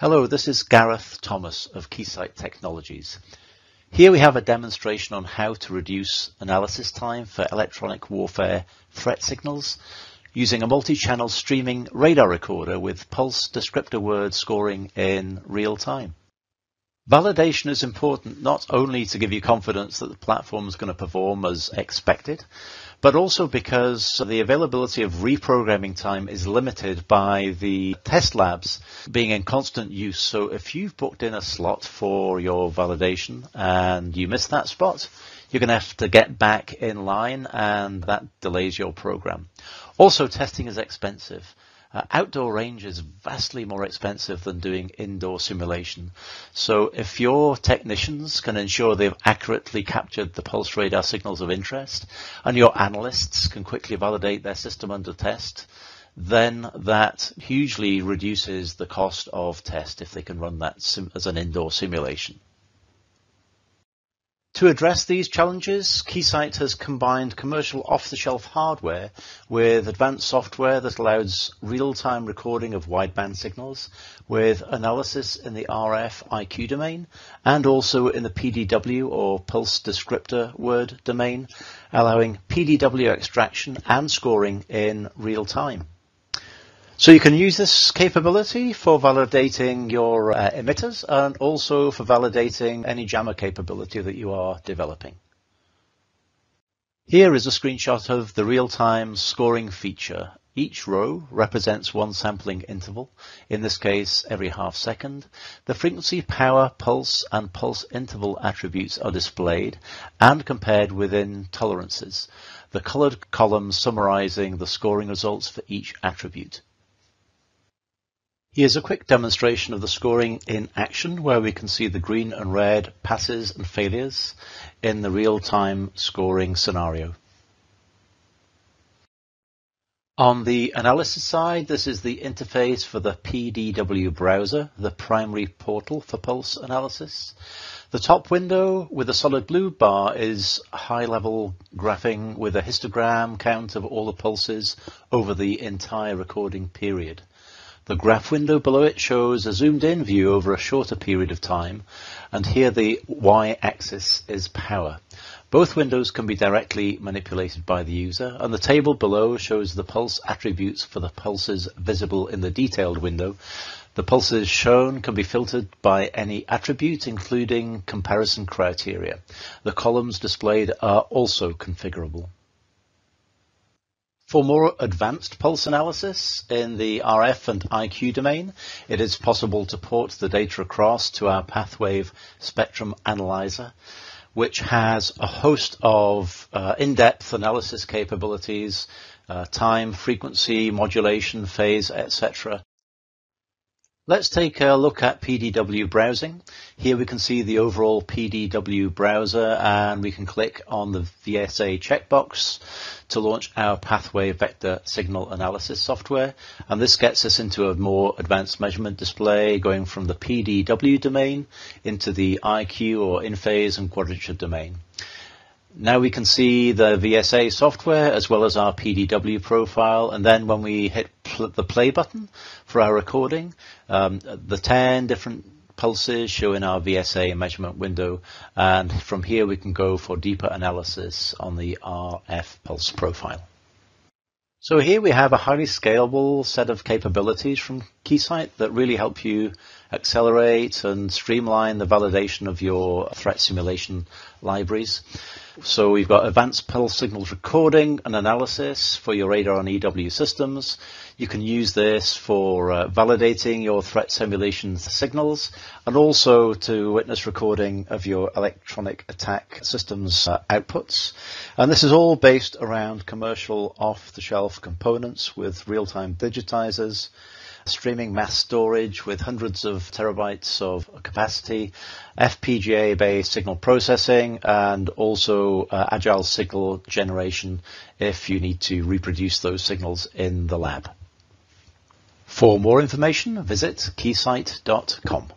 Hello, this is Gareth Thomas of Keysight Technologies. Here we have a demonstration on how to reduce analysis time for electronic warfare threat signals using a multi-channel streaming radar recorder with pulse descriptor word scoring in real time. Validation is important not only to give you confidence that the platform is going to perform as expected, but also because the availability of reprogramming time is limited by the test labs being in constant use. So if you've booked in a slot for your validation and you miss that spot, you're going to have to get back in line and that delays your program. Also, testing is expensive. Uh, outdoor range is vastly more expensive than doing indoor simulation. So if your technicians can ensure they've accurately captured the pulse radar signals of interest and your analysts can quickly validate their system under test, then that hugely reduces the cost of test if they can run that as an indoor simulation. To address these challenges, Keysight has combined commercial off-the-shelf hardware with advanced software that allows real-time recording of wideband signals with analysis in the RF IQ domain and also in the PDW or pulse descriptor word domain, allowing PDW extraction and scoring in real time. So you can use this capability for validating your uh, emitters and also for validating any jammer capability that you are developing. Here is a screenshot of the real-time scoring feature. Each row represents one sampling interval, in this case every half second. The frequency, power, pulse and pulse interval attributes are displayed and compared within tolerances. The colored columns summarizing the scoring results for each attribute. Here's a quick demonstration of the scoring in action where we can see the green and red passes and failures in the real-time scoring scenario. On the analysis side, this is the interface for the PDW browser, the primary portal for pulse analysis. The top window with a solid blue bar is high-level graphing with a histogram count of all the pulses over the entire recording period. The graph window below it shows a zoomed in view over a shorter period of time, and here the y-axis is power. Both windows can be directly manipulated by the user, and the table below shows the pulse attributes for the pulses visible in the detailed window. The pulses shown can be filtered by any attribute, including comparison criteria. The columns displayed are also configurable. For more advanced pulse analysis in the RF and IQ domain, it is possible to port the data across to our Pathwave Spectrum Analyzer, which has a host of uh, in-depth analysis capabilities, uh, time, frequency, modulation, phase, etc. Let's take a look at PDW browsing. Here we can see the overall PDW browser and we can click on the VSA checkbox to launch our PathWave vector signal analysis software. And this gets us into a more advanced measurement display going from the PDW domain into the IQ or in phase and quadrature domain. Now we can see the VSA software as well as our PDW profile. And then when we hit pl the play button for our recording, um, the 10 different pulses show in our VSA measurement window. And from here we can go for deeper analysis on the RF pulse profile. So here we have a highly scalable set of capabilities from Keysight that really help you accelerate and streamline the validation of your threat simulation libraries. So we've got advanced pulse signals recording and analysis for your radar and EW systems. You can use this for uh, validating your threat simulation signals and also to witness recording of your electronic attack systems uh, outputs. And this is all based around commercial off-the-shelf components with real-time digitizers, streaming mass storage with hundreds of terabytes of capacity, FPGA-based signal processing, and also uh, agile signal generation if you need to reproduce those signals in the lab. For more information, visit keysight.com.